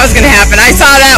that was going to happen. I saw that